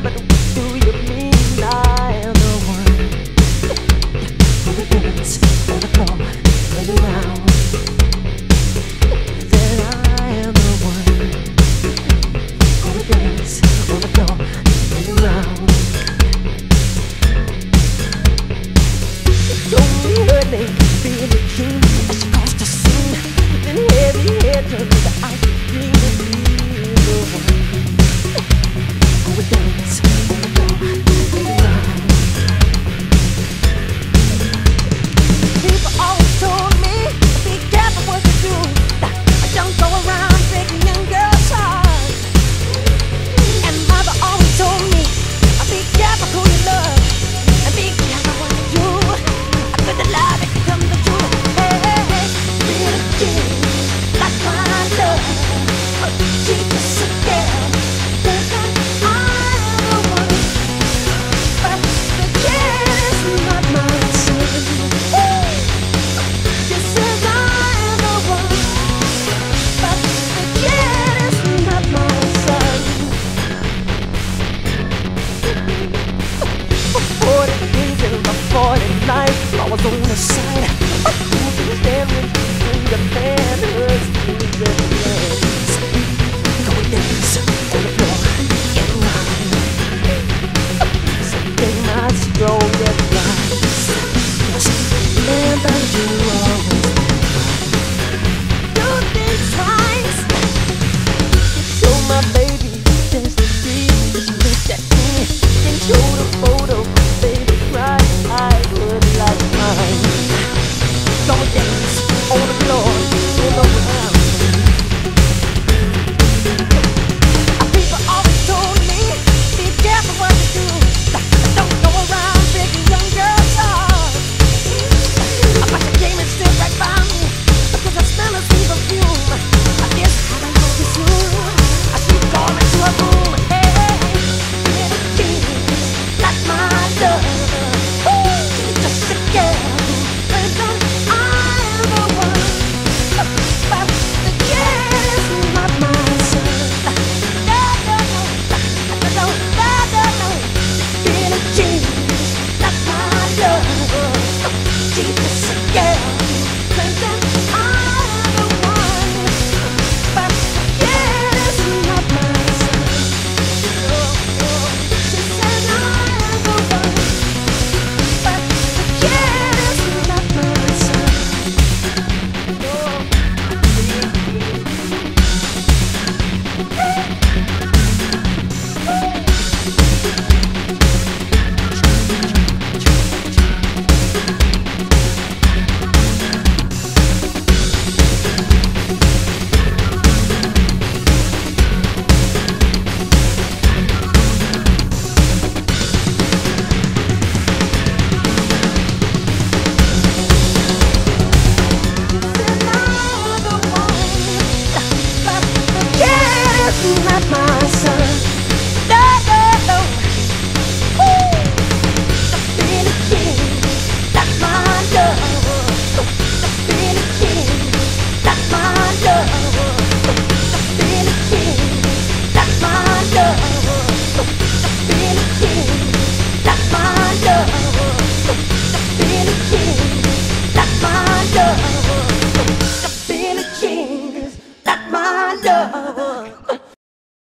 But. the On the side, I'm very, the very, very, Yes, my